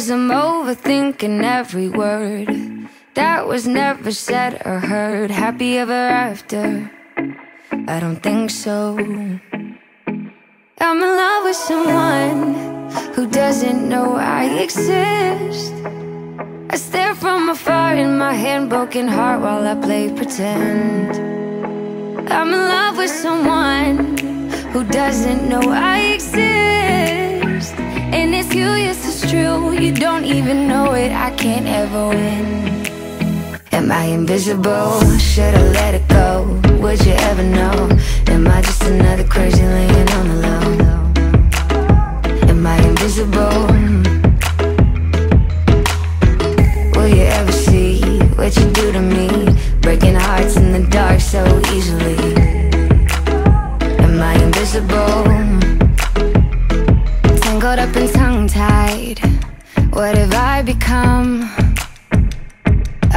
Cause I'm overthinking every word That was never said or heard. Happy ever after? I don't think so. I'm in love with someone Who doesn't know I exist. I stare from afar in my hand Broken heart while I play pretend. I'm in love with someone Who doesn't know I exist. And it's you, it's true You don't even know it, I can't ever win Am I invisible? Should I let it go? Would you ever know? Am I just another crazy laying on the low? Am I invisible? Will you ever see what you do to me? Breaking hearts in the dark so easily Am I invisible? Tangled up and tongue-tied What have I become?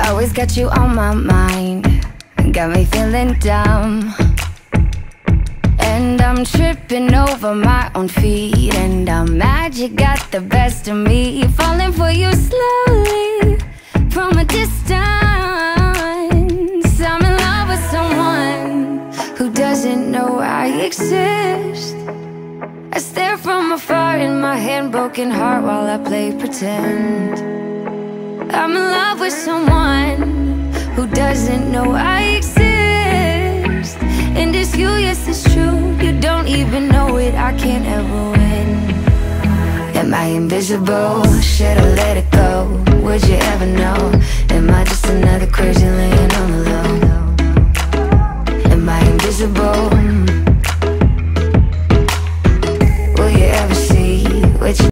Always got you on my mind Got me feeling dumb. And I'm tripping over my own feet. And I'm mad you got the best of me Falling for you slowly From a distance. I'm in love with someone Who doesn't know I exist in my hand Broken heart while I play pretend I'm in love with someone who doesn't know I exist And it's you, yes it's true You don't even know it, I can't ever win Am I invisible? Should I let it go? Would you ever know? Am I just another crazy laying on the low? Am I invisible?